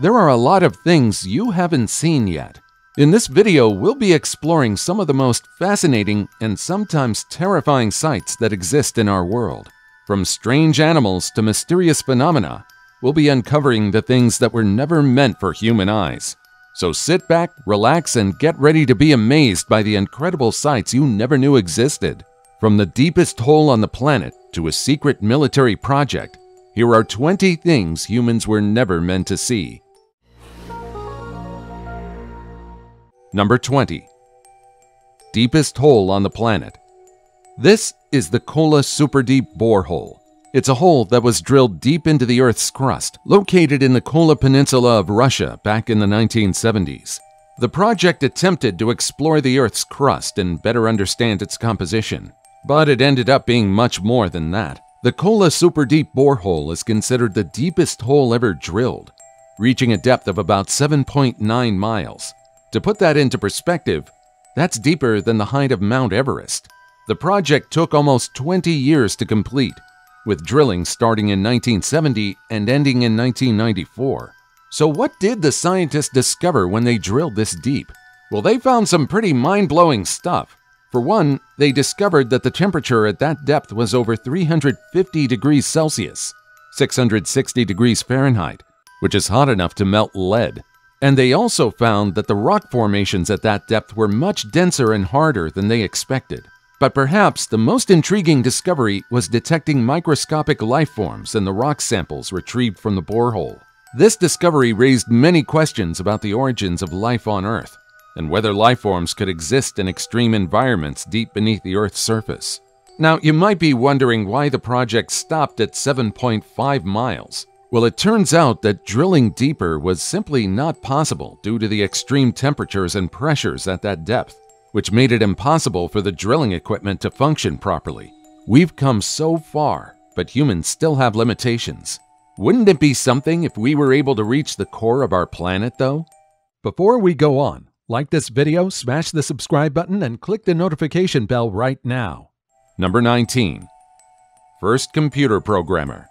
There are a lot of things you haven't seen yet. In this video, we'll be exploring some of the most fascinating and sometimes terrifying sights that exist in our world. From strange animals to mysterious phenomena, we'll be uncovering the things that were never meant for human eyes. So sit back, relax, and get ready to be amazed by the incredible sights you never knew existed. From the deepest hole on the planet to a secret military project, here are 20 things humans were never meant to see. Number 20. Deepest hole on the planet. This is the Kola Superdeep Borehole. It's a hole that was drilled deep into the Earth's crust, located in the Kola Peninsula of Russia back in the 1970s. The project attempted to explore the Earth's crust and better understand its composition, but it ended up being much more than that. The Kola Superdeep Borehole is considered the deepest hole ever drilled, reaching a depth of about 7.9 miles. To put that into perspective, that's deeper than the height of Mount Everest. The project took almost 20 years to complete, with drilling starting in 1970 and ending in 1994. So, what did the scientists discover when they drilled this deep? Well, they found some pretty mind blowing stuff. For one, they discovered that the temperature at that depth was over 350 degrees Celsius, 660 degrees Fahrenheit, which is hot enough to melt lead. And they also found that the rock formations at that depth were much denser and harder than they expected. But perhaps the most intriguing discovery was detecting microscopic life forms in the rock samples retrieved from the borehole. This discovery raised many questions about the origins of life on Earth and whether life forms could exist in extreme environments deep beneath the Earth's surface. Now, you might be wondering why the project stopped at 7.5 miles. Well, it turns out that drilling deeper was simply not possible due to the extreme temperatures and pressures at that depth which made it impossible for the drilling equipment to function properly. We've come so far, but humans still have limitations. Wouldn't it be something if we were able to reach the core of our planet, though? Before we go on, like this video, smash the subscribe button, and click the notification bell right now. Number 19. First Computer Programmer.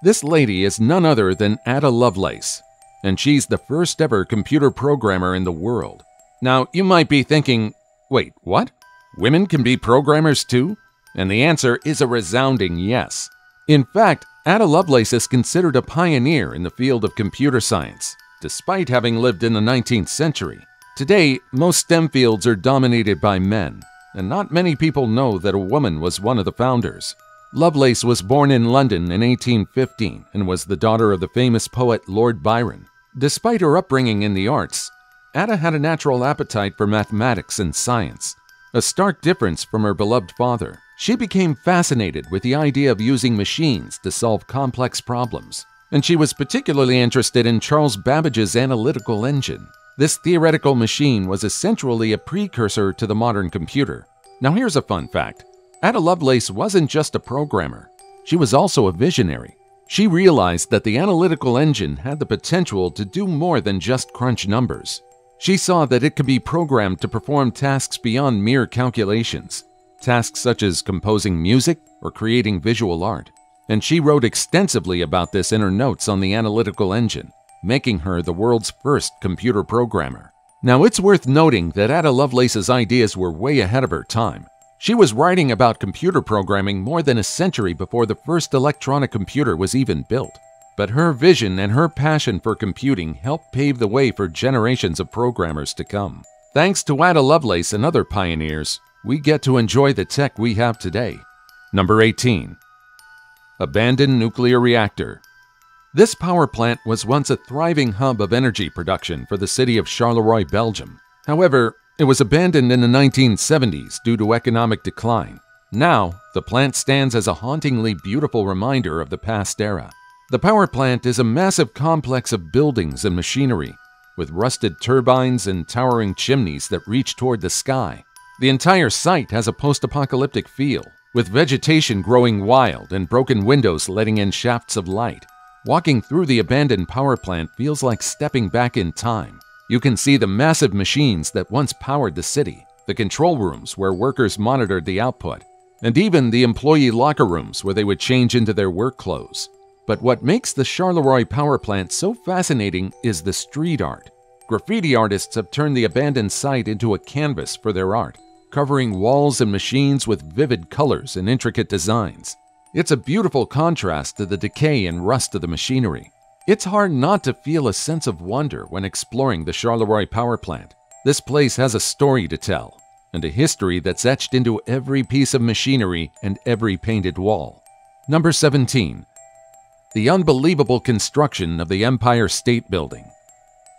This lady is none other than Ada Lovelace, and she's the first ever computer programmer in the world. Now, you might be thinking, Wait, what? Women can be programmers too? And the answer is a resounding yes. In fact, Ada Lovelace is considered a pioneer in the field of computer science, despite having lived in the 19th century. Today, most STEM fields are dominated by men, and not many people know that a woman was one of the founders. Lovelace was born in London in 1815 and was the daughter of the famous poet Lord Byron. Despite her upbringing in the arts, Ada had a natural appetite for mathematics and science, a stark difference from her beloved father. She became fascinated with the idea of using machines to solve complex problems, and she was particularly interested in Charles Babbage's analytical engine. This theoretical machine was essentially a precursor to the modern computer. Now here's a fun fact. Ada Lovelace wasn't just a programmer, she was also a visionary. She realized that the analytical engine had the potential to do more than just crunch numbers. She saw that it could be programmed to perform tasks beyond mere calculations, tasks such as composing music or creating visual art. And she wrote extensively about this in her notes on the analytical engine, making her the world's first computer programmer. Now, it's worth noting that Ada Lovelace's ideas were way ahead of her time. She was writing about computer programming more than a century before the first electronic computer was even built. But her vision and her passion for computing helped pave the way for generations of programmers to come. Thanks to Ada Lovelace and other pioneers, we get to enjoy the tech we have today. Number 18. Abandoned Nuclear Reactor. This power plant was once a thriving hub of energy production for the city of Charleroi, Belgium. However, it was abandoned in the 1970s due to economic decline. Now, the plant stands as a hauntingly beautiful reminder of the past era. The power plant is a massive complex of buildings and machinery, with rusted turbines and towering chimneys that reach toward the sky. The entire site has a post apocalyptic feel, with vegetation growing wild and broken windows letting in shafts of light. Walking through the abandoned power plant feels like stepping back in time. You can see the massive machines that once powered the city, the control rooms where workers monitored the output, and even the employee locker rooms where they would change into their work clothes. But what makes the Charleroi power plant so fascinating is the street art. Graffiti artists have turned the abandoned site into a canvas for their art, covering walls and machines with vivid colors and intricate designs. It's a beautiful contrast to the decay and rust of the machinery. It's hard not to feel a sense of wonder when exploring the Charleroi power plant. This place has a story to tell, and a history that's etched into every piece of machinery and every painted wall. Number 17. The unbelievable construction of the Empire State Building.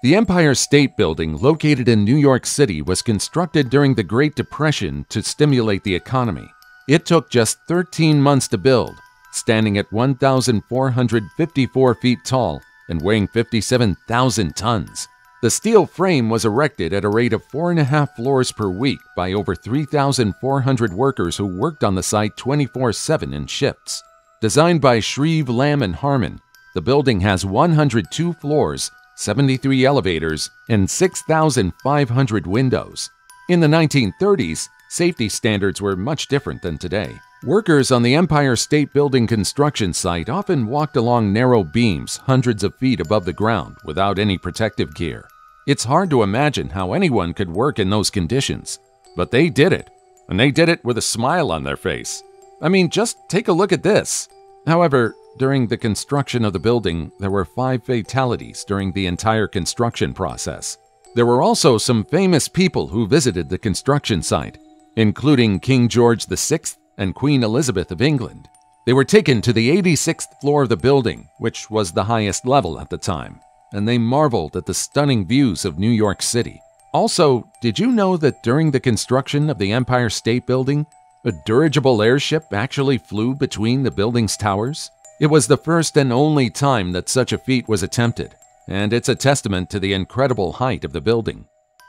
The Empire State Building, located in New York City, was constructed during the Great Depression to stimulate the economy. It took just 13 months to build, standing at 1,454 feet tall and weighing 57,000 tons. The steel frame was erected at a rate of four and a half floors per week by over 3,400 workers who worked on the site 24 7 in shifts. Designed by Shreve Lamb and Harmon, the building has 102 floors, 73 elevators, and 6,500 windows. In the 1930s, safety standards were much different than today. Workers on the Empire State Building construction site often walked along narrow beams hundreds of feet above the ground without any protective gear. It's hard to imagine how anyone could work in those conditions, but they did it, and they did it with a smile on their face. I mean, just take a look at this. However, during the construction of the building, there were five fatalities during the entire construction process. There were also some famous people who visited the construction site, including King George VI and Queen Elizabeth of England. They were taken to the 86th floor of the building, which was the highest level at the time, and they marveled at the stunning views of New York City. Also, did you know that during the construction of the Empire State Building, a dirigible airship actually flew between the building's towers? It was the first and only time that such a feat was attempted, and it's a testament to the incredible height of the building.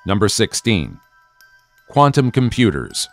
Number 16. Quantum Computers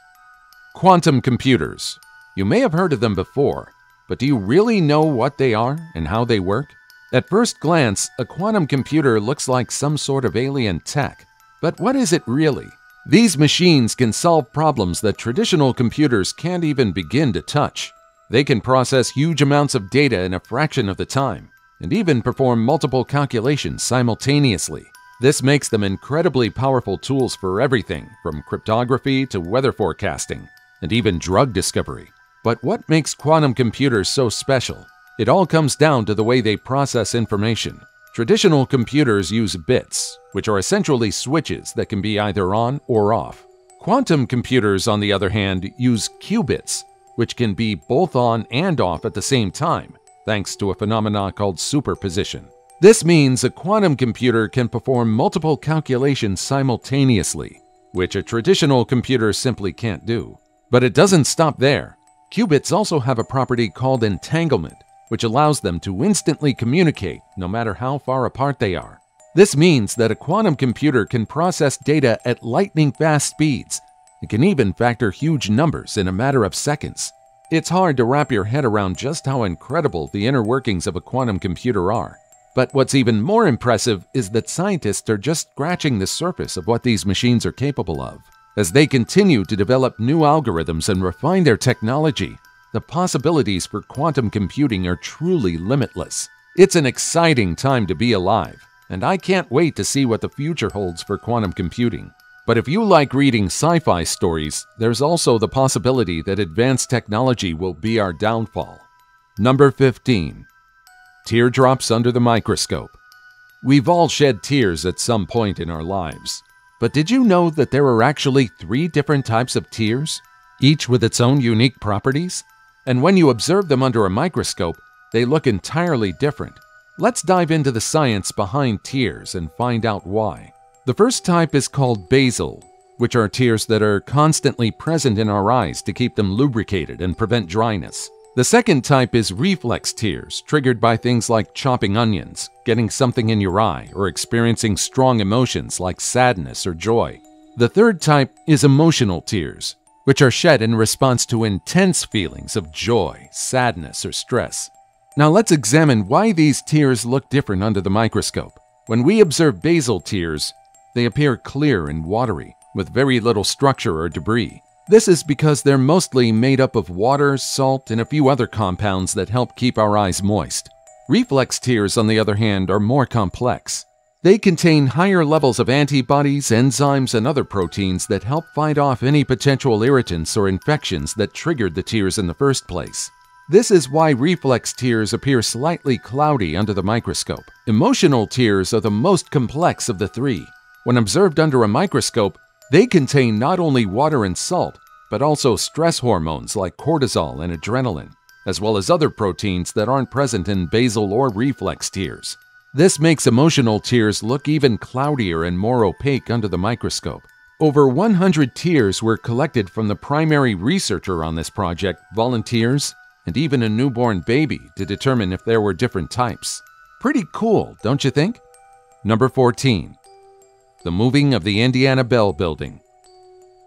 Quantum computers. You may have heard of them before, but do you really know what they are and how they work? At first glance, a quantum computer looks like some sort of alien tech. But what is it really? These machines can solve problems that traditional computers can't even begin to touch. They can process huge amounts of data in a fraction of the time, and even perform multiple calculations simultaneously. This makes them incredibly powerful tools for everything from cryptography to weather forecasting and even drug discovery. But what makes quantum computers so special? It all comes down to the way they process information. Traditional computers use bits, which are essentially switches that can be either on or off. Quantum computers, on the other hand, use qubits, which can be both on and off at the same time, thanks to a phenomenon called superposition. This means a quantum computer can perform multiple calculations simultaneously, which a traditional computer simply can't do. But it doesn't stop there. Qubits also have a property called entanglement, which allows them to instantly communicate no matter how far apart they are. This means that a quantum computer can process data at lightning fast speeds. It can even factor huge numbers in a matter of seconds. It's hard to wrap your head around just how incredible the inner workings of a quantum computer are. But what's even more impressive is that scientists are just scratching the surface of what these machines are capable of. As they continue to develop new algorithms and refine their technology, the possibilities for quantum computing are truly limitless. It's an exciting time to be alive, and I can't wait to see what the future holds for quantum computing. But if you like reading sci fi stories, there's also the possibility that advanced technology will be our downfall. Number 15. Teardrops under the microscope. We've all shed tears at some point in our lives. But did you know that there are actually three different types of tears, each with its own unique properties? And when you observe them under a microscope, they look entirely different. Let's dive into the science behind tears and find out why. The first type is called basal, which are tears that are constantly present in our eyes to keep them lubricated and prevent dryness. The second type is reflex tears, triggered by things like chopping onions, getting something in your eye, or experiencing strong emotions like sadness or joy. The third type is emotional tears, which are shed in response to intense feelings of joy, sadness, or stress. Now let's examine why these tears look different under the microscope. When we observe basal tears, they appear clear and watery, with very little structure or debris. This is because they're mostly made up of water, salt, and a few other compounds that help keep our eyes moist. Reflex tears, on the other hand, are more complex. They contain higher levels of antibodies, enzymes, and other proteins that help fight off any potential irritants or infections that triggered the tears in the first place. This is why reflex tears appear slightly cloudy under the microscope. Emotional tears are the most complex of the three. When observed under a microscope, they contain not only water and salt, but also stress hormones like cortisol and adrenaline, as well as other proteins that aren't present in basal or reflex tears. This makes emotional tears look even cloudier and more opaque under the microscope. Over 100 tears were collected from the primary researcher on this project, volunteers, and even a newborn baby to determine if there were different types. Pretty cool, don't you think? Number 14. The moving of the Indiana Bell Building.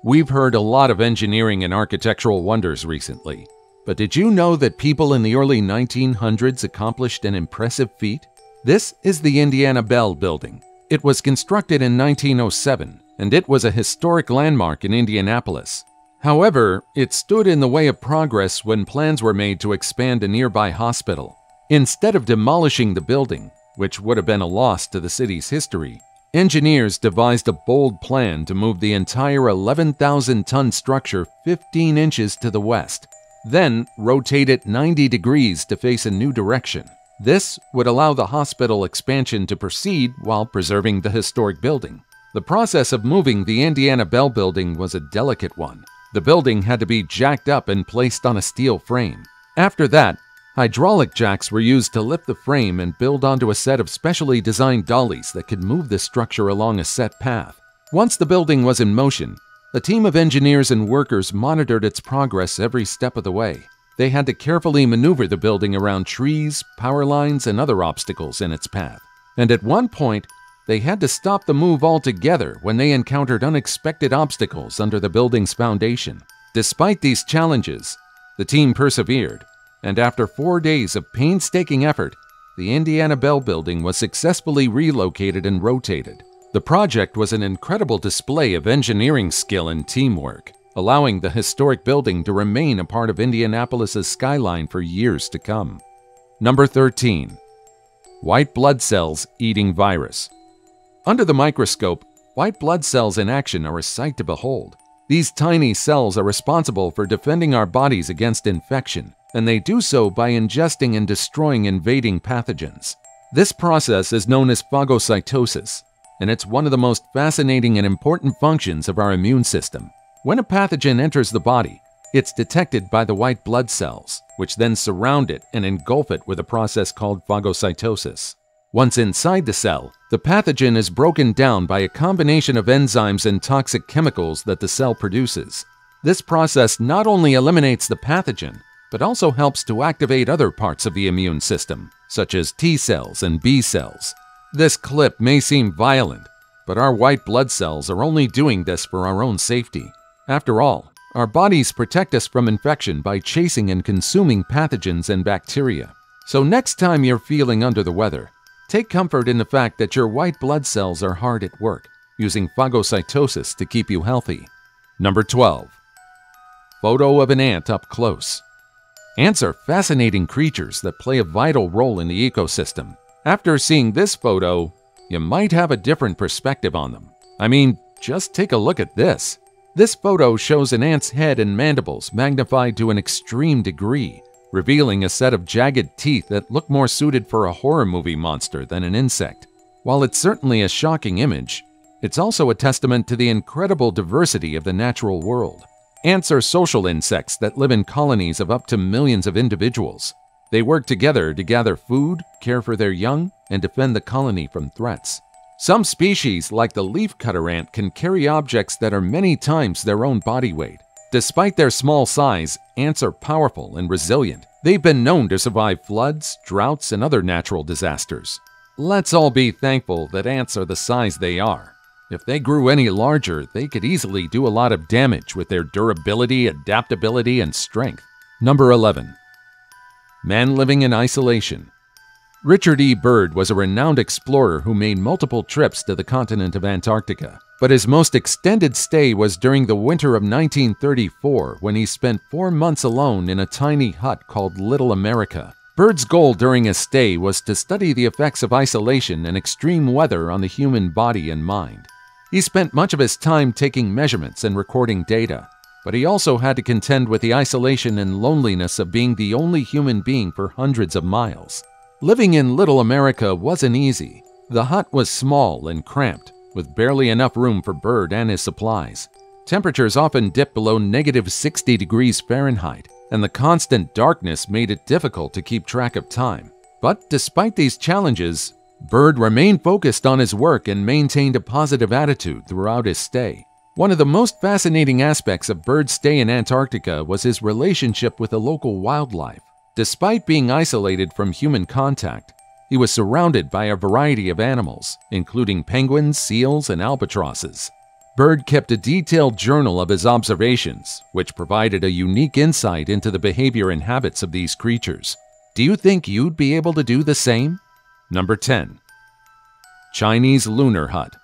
We've heard a lot of engineering and architectural wonders recently, but did you know that people in the early 1900s accomplished an impressive feat? This is the Indiana Bell Building. It was constructed in 1907, and it was a historic landmark in Indianapolis. However, it stood in the way of progress when plans were made to expand a nearby hospital. Instead of demolishing the building, which would have been a loss to the city's history, engineers devised a bold plan to move the entire 11,000 ton structure 15 inches to the west, then rotate it 90 degrees to face a new direction. This would allow the hospital expansion to proceed while preserving the historic building. The process of moving the Indiana Bell Building was a delicate one. The building had to be jacked up and placed on a steel frame. After that, hydraulic jacks were used to lift the frame and build onto a set of specially designed dollies that could move the structure along a set path. Once the building was in motion, a team of engineers and workers monitored its progress every step of the way. They had to carefully maneuver the building around trees, power lines, and other obstacles in its path. And at one point, they had to stop the move altogether when they encountered unexpected obstacles under the building's foundation. Despite these challenges, the team persevered, and after four days of painstaking effort, the Indiana Bell Building was successfully relocated and rotated. The project was an incredible display of engineering skill and teamwork, allowing the historic building to remain a part of Indianapolis's skyline for years to come. Number 13. White blood cells eating virus. Under the microscope, white blood cells in action are a sight to behold. These tiny cells are responsible for defending our bodies against infection, and they do so by ingesting and destroying invading pathogens. This process is known as phagocytosis, and it's one of the most fascinating and important functions of our immune system. When a pathogen enters the body, it's detected by the white blood cells, which then surround it and engulf it with a process called phagocytosis. Once inside the cell, the pathogen is broken down by a combination of enzymes and toxic chemicals that the cell produces. This process not only eliminates the pathogen, but also helps to activate other parts of the immune system, such as T cells and B cells. This clip may seem violent, but our white blood cells are only doing this for our own safety. After all, our bodies protect us from infection by chasing and consuming pathogens and bacteria. So next time you're feeling under the weather, Take comfort in the fact that your white blood cells are hard at work, using phagocytosis to keep you healthy. Number 12. Photo of an ant up close. Ants are fascinating creatures that play a vital role in the ecosystem. After seeing this photo, you might have a different perspective on them. I mean, just take a look at this. This photo shows an ant's head and mandibles magnified to an extreme degree, revealing a set of jagged teeth that look more suited for a horror movie monster than an insect. While it's certainly a shocking image, it's also a testament to the incredible diversity of the natural world. Ants are social insects that live in colonies of up to millions of individuals. They work together to gather food, care for their young, and defend the colony from threats. Some species, like the leafcutter ant, can carry objects that are many times their own body weight. Despite their small size, ants are powerful and resilient. They've been known to survive floods, droughts, and other natural disasters. Let's all be thankful that ants are the size they are. If they grew any larger, they could easily do a lot of damage with their durability, adaptability, and strength. Number 11. Man living in isolation. Richard E. Byrd was a renowned explorer who made multiple trips to the continent of Antarctica. But his most extended stay was during the winter of 1934 when he spent four months alone in a tiny hut called Little America. Byrd's goal during his stay was to study the effects of isolation and extreme weather on the human body and mind. He spent much of his time taking measurements and recording data, but he also had to contend with the isolation and loneliness of being the only human being for hundreds of miles. Living in Little America wasn't easy. The hut was small and cramped, with barely enough room for Byrd and his supplies. Temperatures often dipped below negative 60 degrees Fahrenheit, and the constant darkness made it difficult to keep track of time. But despite these challenges, Byrd remained focused on his work and maintained a positive attitude throughout his stay. One of the most fascinating aspects of Byrd's stay in Antarctica was his relationship with the local wildlife. Despite being isolated from human contact, he was surrounded by a variety of animals, including penguins, seals, and albatrosses. Byrd kept a detailed journal of his observations, which provided a unique insight into the behavior and habits of these creatures. Do you think you'd be able to do the same? Number 10. Chinese Lunar Hut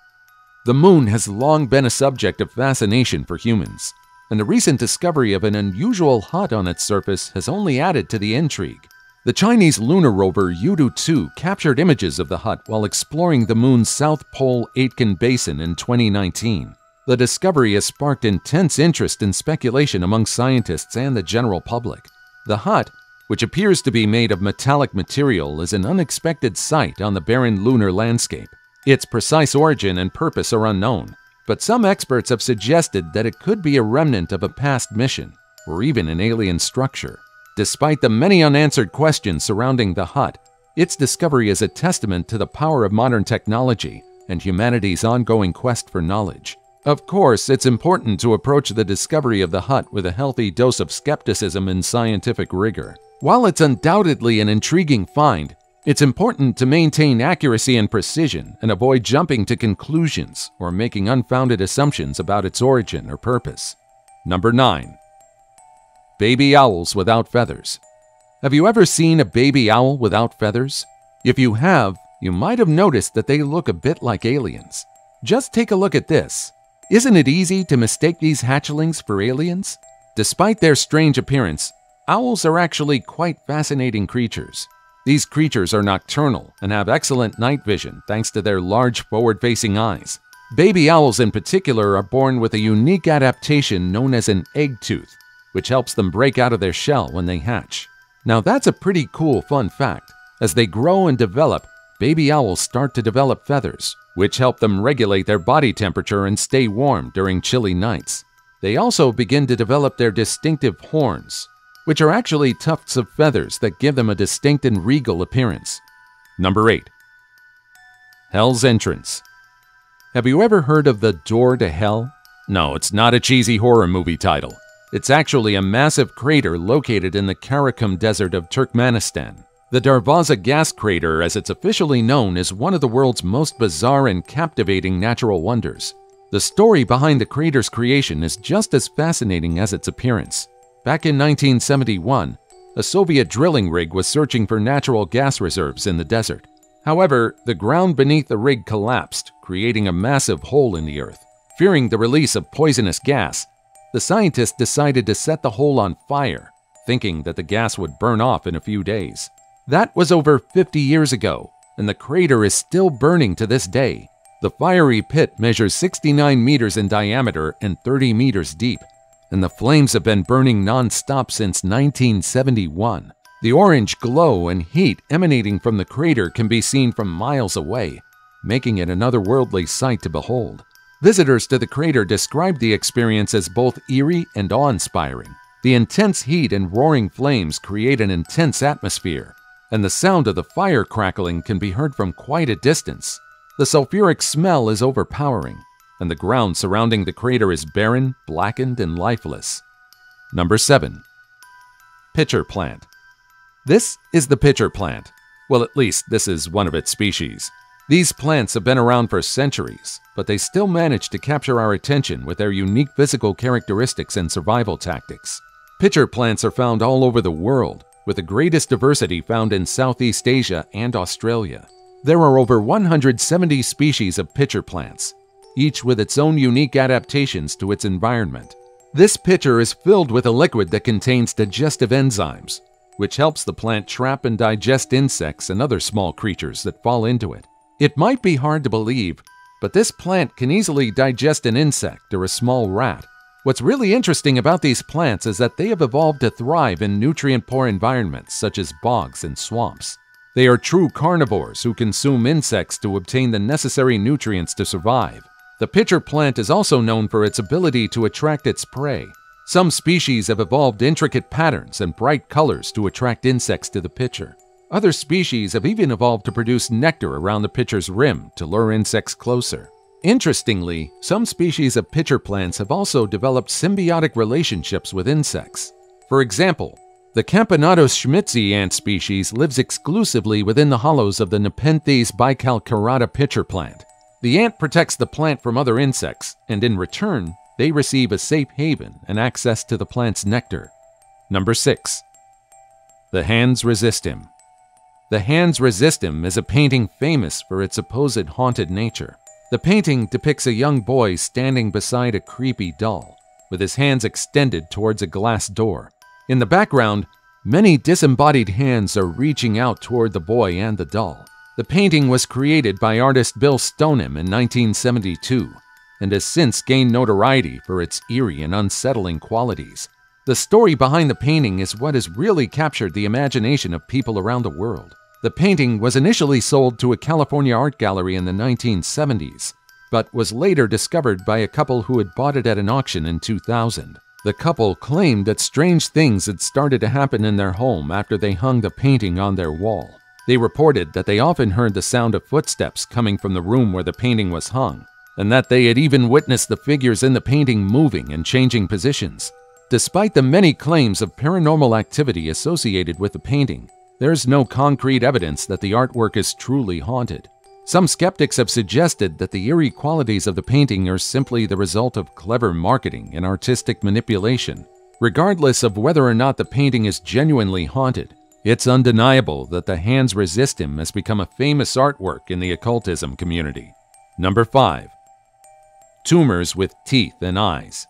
The moon has long been a subject of fascination for humans, and the recent discovery of an unusual hut on its surface has only added to the intrigue. The Chinese lunar rover Yutu 2 captured images of the hut while exploring the moon's South Pole Aitken Basin in 2019. The discovery has sparked intense interest and speculation among scientists and the general public. The hut, which appears to be made of metallic material, is an unexpected sight on the barren lunar landscape. Its precise origin and purpose are unknown, but some experts have suggested that it could be a remnant of a past mission, or even an alien structure. Despite the many unanswered questions surrounding the hut, its discovery is a testament to the power of modern technology and humanity's ongoing quest for knowledge. Of course, it's important to approach the discovery of the hut with a healthy dose of skepticism and scientific rigor. While it's undoubtedly an intriguing find, it's important to maintain accuracy and precision and avoid jumping to conclusions or making unfounded assumptions about its origin or purpose. Number 9 baby owls without feathers. Have you ever seen a baby owl without feathers? If you have, you might have noticed that they look a bit like aliens. Just take a look at this. Isn't it easy to mistake these hatchlings for aliens? Despite their strange appearance, owls are actually quite fascinating creatures. These creatures are nocturnal and have excellent night vision thanks to their large forward facing eyes. Baby owls, in particular, are born with a unique adaptation known as an egg tooth, which helps them break out of their shell when they hatch. Now, that's a pretty cool fun fact. As they grow and develop, baby owls start to develop feathers, which help them regulate their body temperature and stay warm during chilly nights. They also begin to develop their distinctive horns, which are actually tufts of feathers that give them a distinct and regal appearance. Number 8. Hell's Entrance Have you ever heard of the Door to Hell? No, it's not a cheesy horror movie title. It's actually a massive crater located in the Karakum Desert of Turkmenistan. The Darvaza gas crater, as it's officially known, is one of the world's most bizarre and captivating natural wonders. The story behind the crater's creation is just as fascinating as its appearance. Back in 1971, a Soviet drilling rig was searching for natural gas reserves in the desert. However, the ground beneath the rig collapsed, creating a massive hole in the earth. Fearing the release of poisonous gas, the scientists decided to set the hole on fire, thinking that the gas would burn off in a few days. That was over 50 years ago, and the crater is still burning to this day. The fiery pit measures 69 meters in diameter and 30 meters deep, and the flames have been burning non-stop since 1971. The orange glow and heat emanating from the crater can be seen from miles away, making it an otherworldly sight to behold. Visitors to the crater describe the experience as both eerie and awe inspiring. The intense heat and roaring flames create an intense atmosphere, and the sound of the fire crackling can be heard from quite a distance. The sulfuric smell is overpowering, and the ground surrounding the crater is barren, blackened, and lifeless. Number 7. Pitcher Plant This is the pitcher plant. Well, at least this is one of its species. These plants have been around for centuries, but they still manage to capture our attention with their unique physical characteristics and survival tactics. Pitcher plants are found all over the world, with the greatest diversity found in Southeast Asia and Australia. There are over 170 species of pitcher plants, each with its own unique adaptations to its environment. This pitcher is filled with a liquid that contains digestive enzymes, which helps the plant trap and digest insects and other small creatures that fall into it. It might be hard to believe, but this plant can easily digest an insect or a small rat. What's really interesting about these plants is that they have evolved to thrive in nutrient poor environments such as bogs and swamps. They are true carnivores who consume insects to obtain the necessary nutrients to survive. The pitcher plant is also known for its ability to attract its prey. Some species have evolved intricate patterns and bright colors to attract insects to the pitcher. Other species have even evolved to produce nectar around the pitcher's rim to lure insects closer. Interestingly, some species of pitcher plants have also developed symbiotic relationships with insects. For example, the Camponotus schmitzi ant species lives exclusively within the hollows of the Nepenthes bicalcarata pitcher plant. The ant protects the plant from other insects, and in return, they receive a safe haven and access to the plant's nectar. Number 6. The Hands Resist Him The Hands Resist Him is a painting famous for its supposed haunted nature. The painting depicts a young boy standing beside a creepy doll, with his hands extended towards a glass door. In the background, many disembodied hands are reaching out toward the boy and the doll. The painting was created by artist Bill Stoneham in 1972 and has since gained notoriety for its eerie and unsettling qualities. The story behind the painting is what has really captured the imagination of people around the world. The painting was initially sold to a California art gallery in the 1970s, but was later discovered by a couple who had bought it at an auction in 2000. The couple claimed that strange things had started to happen in their home after they hung the painting on their wall. They reported that they often heard the sound of footsteps coming from the room where the painting was hung, and that they had even witnessed the figures in the painting moving and changing positions. Despite the many claims of paranormal activity associated with the painting, there's no concrete evidence that the artwork is truly haunted. Some skeptics have suggested that the eerie qualities of the painting are simply the result of clever marketing and artistic manipulation. Regardless of whether or not the painting is genuinely haunted, it's undeniable that the hands resist him has become a famous artwork in the occultism community. Number 5. Tumors with teeth and eyes.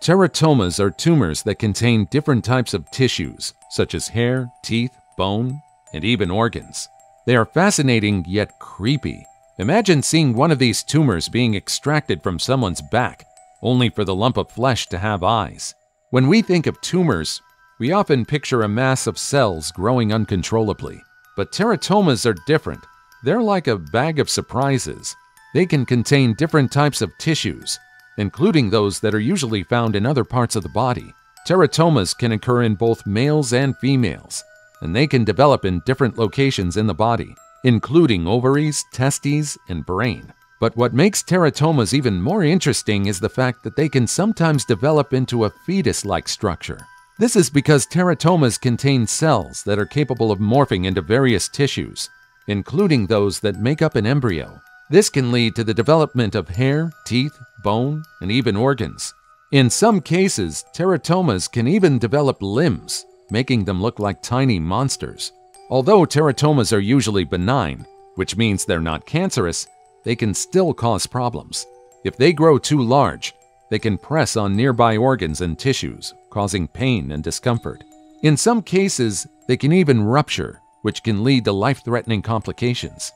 Teratomas are tumors that contain different types of tissues, such as hair, teeth, bone, and even organs. They are fascinating yet creepy. Imagine seeing one of these tumors being extracted from someone's back, only for the lump of flesh to have eyes. When we think of tumors, we often picture a mass of cells growing uncontrollably. But teratomas are different. They're like a bag of surprises. They can contain different types of tissues, including those that are usually found in other parts of the body. Teratomas can occur in both males and females, and they can develop in different locations in the body, including ovaries, testes, and brain. But what makes teratomas even more interesting is the fact that they can sometimes develop into a fetus like structure. This is because teratomas contain cells that are capable of morphing into various tissues, including those that make up an embryo. This can lead to the development of hair, teeth, bone, and even organs. In some cases, teratomas can even develop limbs, making them look like tiny monsters. Although teratomas are usually benign, which means they're not cancerous, they can still cause problems. If they grow too large, they can press on nearby organs and tissues, causing pain and discomfort. In some cases, they can even rupture, which can lead to life threatening complications.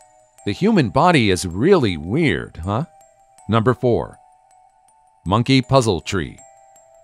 The human body is really weird, huh? Number 4. Monkey Puzzle Tree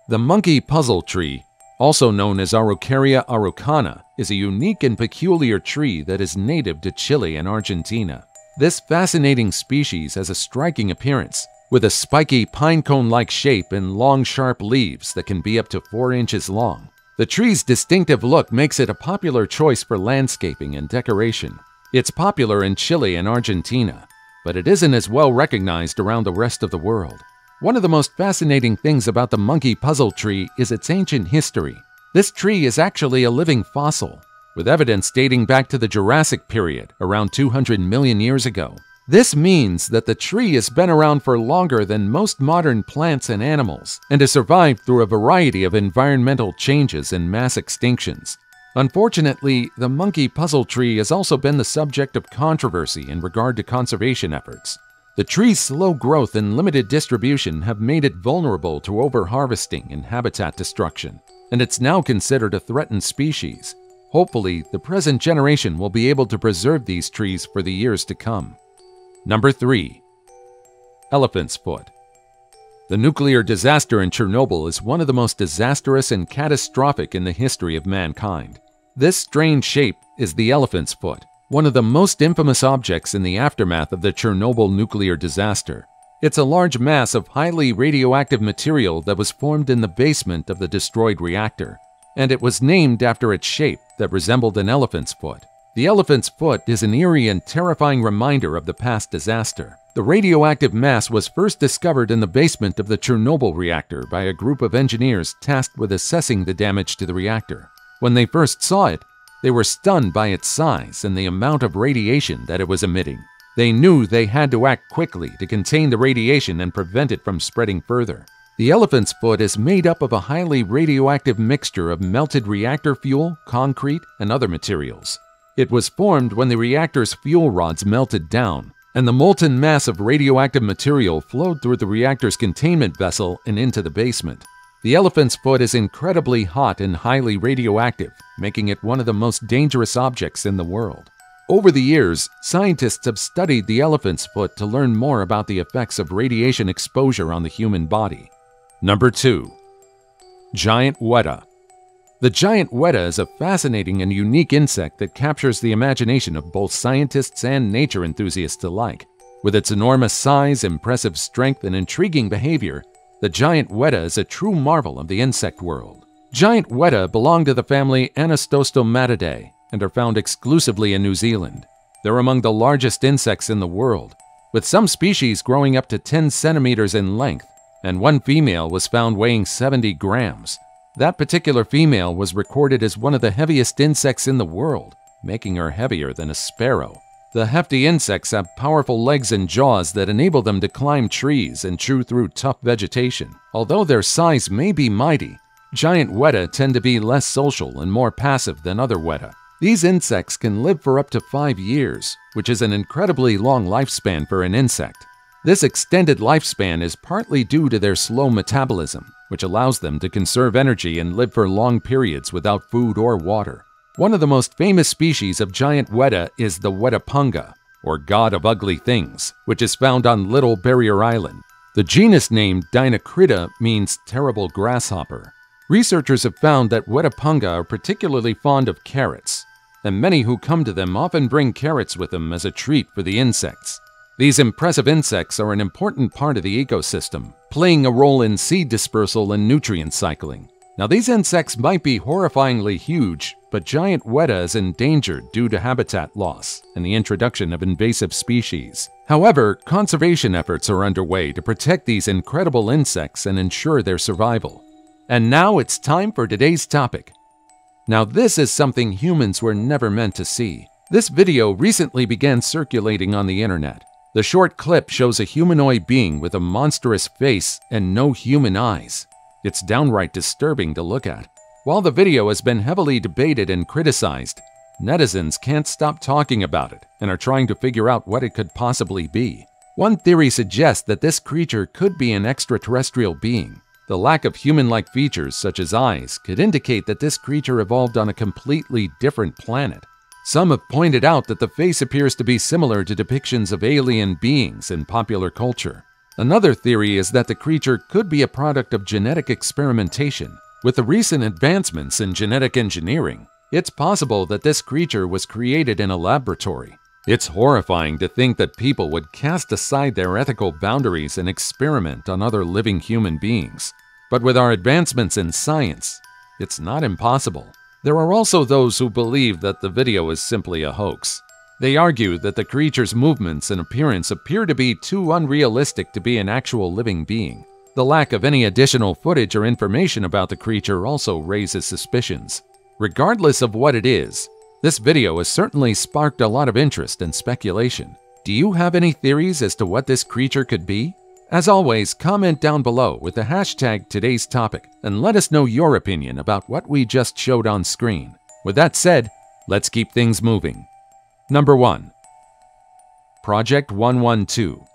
The monkey puzzle tree, also known as Araucaria araucana, is a unique and peculiar tree that is native to Chile and Argentina. This fascinating species has a striking appearance, with a spiky pine cone like shape and long, sharp leaves that can be up to 4 inches long. The tree's distinctive look makes it a popular choice for landscaping and decoration. It's popular in Chile and Argentina, but it isn't as well recognized around the rest of the world. One of the most fascinating things about the monkey puzzle tree is its ancient history. This tree is actually a living fossil, with evidence dating back to the Jurassic period, around 200 million years ago. This means that the tree has been around for longer than most modern plants and animals, and has survived through a variety of environmental changes and mass extinctions. Unfortunately, the monkey puzzle tree has also been the subject of controversy in regard to conservation efforts. The tree's slow growth and limited distribution have made it vulnerable to overharvesting and habitat destruction, and it's now considered a threatened species. Hopefully, the present generation will be able to preserve these trees for the years to come. Number 3. Elephant's Foot The nuclear disaster in Chernobyl is one of the most disastrous and catastrophic in the history of mankind. This strange shape is the elephant's foot, one of the most infamous objects in the aftermath of the Chernobyl nuclear disaster. It's a large mass of highly radioactive material that was formed in the basement of the destroyed reactor, and it was named after its shape that resembled an elephant's foot. The elephant's foot is an eerie and terrifying reminder of the past disaster. The radioactive mass was first discovered in the basement of the Chernobyl reactor by a group of engineers tasked with assessing the damage to the reactor. When they first saw it, they were stunned by its size and the amount of radiation that it was emitting. They knew they had to act quickly to contain the radiation and prevent it from spreading further. The elephant's foot is made up of a highly radioactive mixture of melted reactor fuel, concrete, and other materials. It was formed when the reactor's fuel rods melted down, and the molten mass of radioactive material flowed through the reactor's containment vessel and into the basement. The elephant's foot is incredibly hot and highly radioactive, making it one of the most dangerous objects in the world. Over the years, scientists have studied the elephant's foot to learn more about the effects of radiation exposure on the human body. Number 2. Giant Weta The giant weta is a fascinating and unique insect that captures the imagination of both scientists and nature enthusiasts alike. With its enormous size, impressive strength, and intriguing behavior, the giant weta is a true marvel of the insect world. Giant weta belong to the family Anostostomatidae and are found exclusively in New Zealand. They're among the largest insects in the world, with some species growing up to 10 centimeters in length, and one female was found weighing 70 grams. That particular female was recorded as one of the heaviest insects in the world, making her heavier than a sparrow. The hefty insects have powerful legs and jaws that enable them to climb trees and chew through tough vegetation. Although their size may be mighty, giant weta tend to be less social and more passive than other weta. These insects can live for up to five years, which is an incredibly long lifespan for an insect. This extended lifespan is partly due to their slow metabolism, which allows them to conserve energy and live for long periods without food or water. One of the most famous species of giant weta is the Wetapunga, or god of ugly things, which is found on Little Barrier Island. The genus name Deinacrida means terrible grasshopper. Researchers have found that Wetapunga are particularly fond of carrots, and many who come to them often bring carrots with them as a treat for the insects. These impressive insects are an important part of the ecosystem, playing a role in seed dispersal and nutrient cycling. Now, these insects might be horrifyingly huge, but giant weta is endangered due to habitat loss and the introduction of invasive species. However, conservation efforts are underway to protect these incredible insects and ensure their survival. And now it's time for today's topic. Now, this is something humans were never meant to see. This video recently began circulating on the internet. The short clip shows a humanoid being with a monstrous face and no human eyes. It's downright disturbing to look at. While the video has been heavily debated and criticized, netizens can't stop talking about it and are trying to figure out what it could possibly be. One theory suggests that this creature could be an extraterrestrial being. The lack of human like features, such as eyes, could indicate that this creature evolved on a completely different planet. Some have pointed out that the face appears to be similar to depictions of alien beings in popular culture. Another theory is that the creature could be a product of genetic experimentation with the recent advancements in genetic engineering, it's possible that this creature was created in a laboratory. It's horrifying to think that people would cast aside their ethical boundaries and experiment on other living human beings. But with our advancements in science, it's not impossible. There are also those who believe that the video is simply a hoax. They argue that the creature's movements and appearance appear to be too unrealistic to be an actual living being. The lack of any additional footage or information about the creature also raises suspicions. Regardless of what it is, this video has certainly sparked a lot of interest and speculation. Do you have any theories as to what this creature could be? As always, comment down below with the hashtag today's topic and let us know your opinion about what we just showed on screen. With that said, let's keep things moving. Number 1. Project 112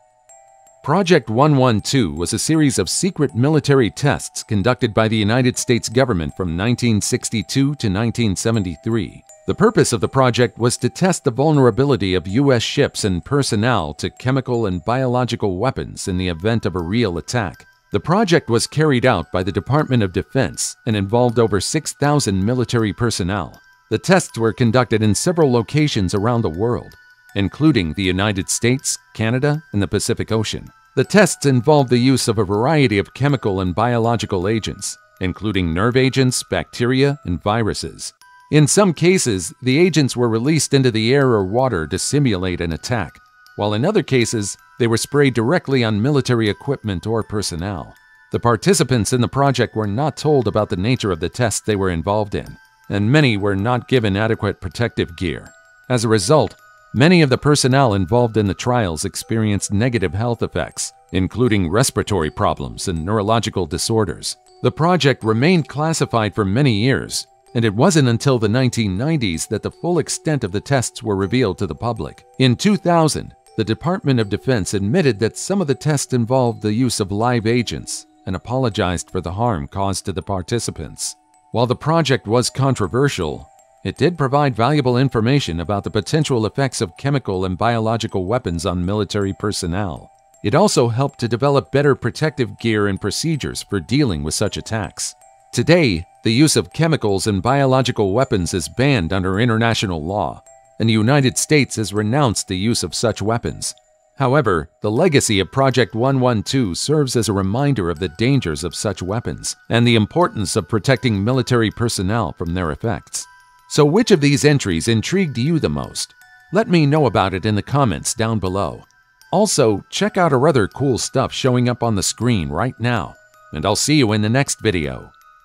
Project 112 was a series of secret military tests conducted by the United States government from 1962 to 1973. The purpose of the project was to test the vulnerability of U.S. ships and personnel to chemical and biological weapons in the event of a real attack. The project was carried out by the Department of Defense and involved over 6,000 military personnel. The tests were conducted in several locations around the world, including the United States, Canada, and the Pacific Ocean. The tests involved the use of a variety of chemical and biological agents, including nerve agents, bacteria, and viruses. In some cases, the agents were released into the air or water to simulate an attack, while in other cases, they were sprayed directly on military equipment or personnel. The participants in the project were not told about the nature of the tests they were involved in, and many were not given adequate protective gear. As a result, many of the personnel involved in the trials experienced negative health effects, including respiratory problems and neurological disorders. The project remained classified for many years, and it wasn't until the 1990s that the full extent of the tests were revealed to the public. In 2000, the Department of Defense admitted that some of the tests involved the use of live agents and apologized for the harm caused to the participants. While the project was controversial, it did provide valuable information about the potential effects of chemical and biological weapons on military personnel. It also helped to develop better protective gear and procedures for dealing with such attacks. Today, the use of chemicals and biological weapons is banned under international law, and the United States has renounced the use of such weapons. However, the legacy of Project 112 serves as a reminder of the dangers of such weapons and the importance of protecting military personnel from their effects. So, which of these entries intrigued you the most? Let me know about it in the comments down below. Also, check out our other cool stuff showing up on the screen right now, and I'll see you in the next video.